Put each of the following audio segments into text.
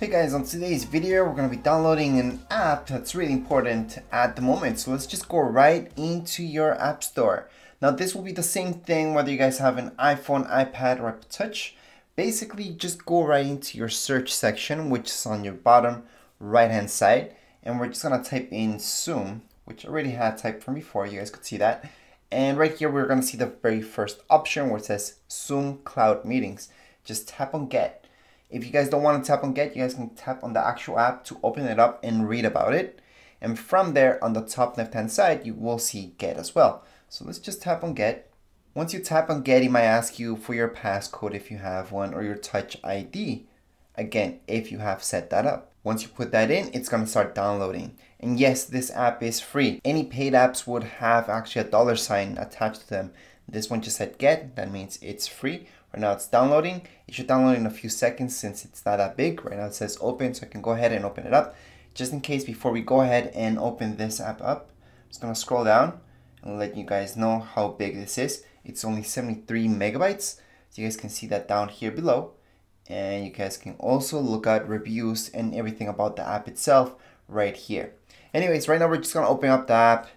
Hey guys, on today's video we're going to be downloading an app that's really important at the moment. So let's just go right into your app store. Now this will be the same thing whether you guys have an iPhone, iPad, or Apple Touch. Basically just go right into your search section which is on your bottom right hand side and we're just going to type in Zoom which I already had typed from before, you guys could see that. And right here we're going to see the very first option where it says Zoom Cloud Meetings. Just tap on Get if you guys don't want to tap on get, you guys can tap on the actual app to open it up and read about it. And from there, on the top left hand side, you will see get as well. So let's just tap on get. Once you tap on get, it might ask you for your passcode if you have one or your touch ID. Again, if you have set that up. Once you put that in, it's gonna start downloading. And yes, this app is free. Any paid apps would have actually a dollar sign attached to them. This one just said get, that means it's free. Right now it's downloading. It should download in a few seconds since it's not that big. Right now it says open, so I can go ahead and open it up. Just in case, before we go ahead and open this app up, I'm just gonna scroll down and let you guys know how big this is. It's only 73 megabytes. So you guys can see that down here below. And you guys can also look at reviews and everything about the app itself right here. Anyways, right now we're just gonna open up the app.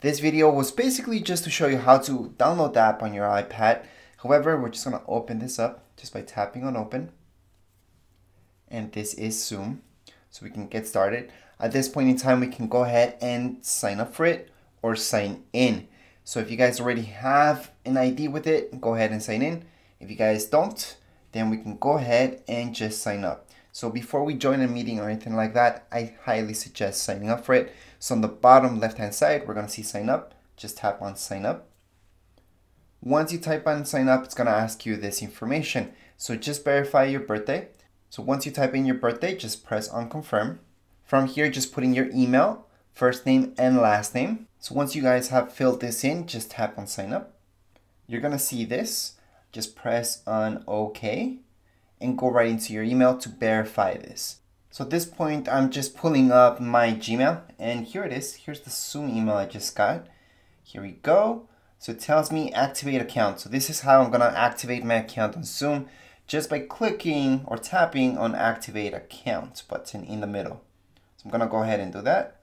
This video was basically just to show you how to download the app on your iPad. However, we're just gonna open this up just by tapping on open. And this is Zoom, so we can get started. At this point in time, we can go ahead and sign up for it or sign in. So if you guys already have an ID with it, go ahead and sign in. If you guys don't, then we can go ahead and just sign up. So before we join a meeting or anything like that, I highly suggest signing up for it. So on the bottom left hand side, we're gonna see sign up. Just tap on sign up. Once you type on sign up, it's gonna ask you this information. So just verify your birthday. So once you type in your birthday, just press on confirm. From here, just put in your email, first name and last name. So once you guys have filled this in, just tap on sign up. You're gonna see this. Just press on OK and go right into your email to verify this. So at this point, I'm just pulling up my Gmail and here it is. Here's the Zoom email I just got. Here we go. So it tells me activate account. So this is how I'm gonna activate my account on Zoom just by clicking or tapping on activate account button in the middle. So I'm gonna go ahead and do that.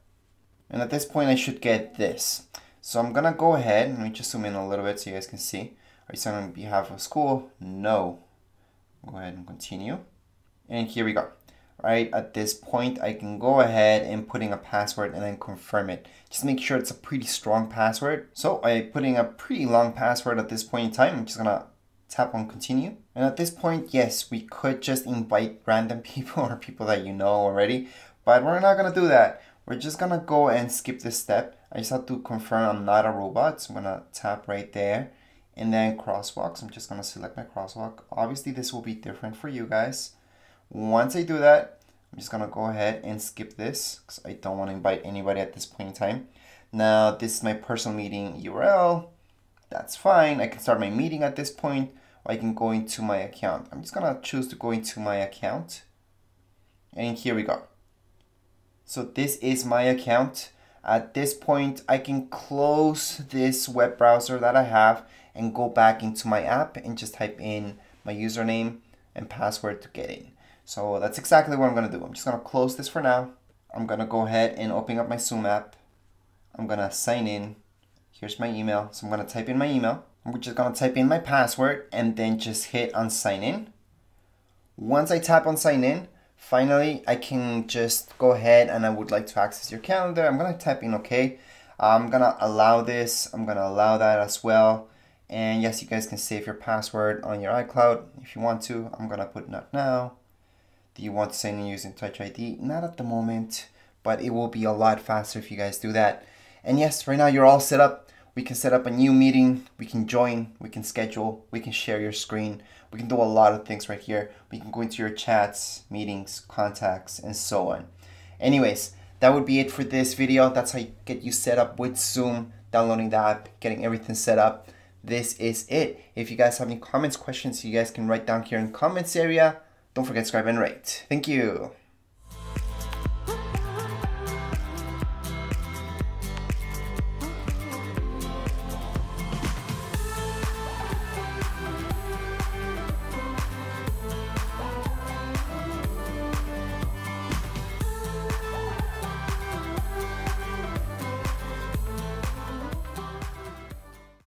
And at this point I should get this. So I'm gonna go ahead, let me just zoom in a little bit so you guys can see. Are you signing on behalf of school? No. Go ahead and continue. And here we go right? At this point, I can go ahead and put in a password and then confirm it. Just make sure it's a pretty strong password. So I put in a pretty long password at this point in time. I'm just gonna tap on continue. And at this point, yes, we could just invite random people or people that you know already, but we're not gonna do that. We're just gonna go and skip this step. I just have to confirm I'm not a robot. So I'm gonna tap right there and then crosswalks. I'm just gonna select my crosswalk. Obviously this will be different for you guys. Once I do that, I'm just gonna go ahead and skip this because I don't want to invite anybody at this point in time. Now, this is my personal meeting URL. That's fine. I can start my meeting at this point I can go into my account. I'm just gonna choose to go into my account. And here we go. So this is my account. At this point, I can close this web browser that I have and go back into my app and just type in my username and password to get in. So that's exactly what I'm to do. I'm just to close this for now. I'm to go ahead and open up my Zoom app. I'm to sign in. Here's my email. So I'm to type in my email. I'm just to type in my password and then just hit on sign in. Once I tap on sign in, finally I can just go ahead and I would like to access your calendar. I'm to type in OK. I'm to allow this. I'm to allow that as well. And yes, you guys can save your password on your iCloud if you want to. I'm to put not now. Do you want to sign in using Touch ID? Not at the moment, but it will be a lot faster if you guys do that. And yes, right now you're all set up. We can set up a new meeting, we can join, we can schedule, we can share your screen. We can do a lot of things right here. We can go into your chats, meetings, contacts, and so on. Anyways, that would be it for this video. That's how you get you set up with Zoom, downloading the app, getting everything set up. This is it. If you guys have any comments, questions, you guys can write down here in comments area. Don't forget to subscribe and rate. Thank you.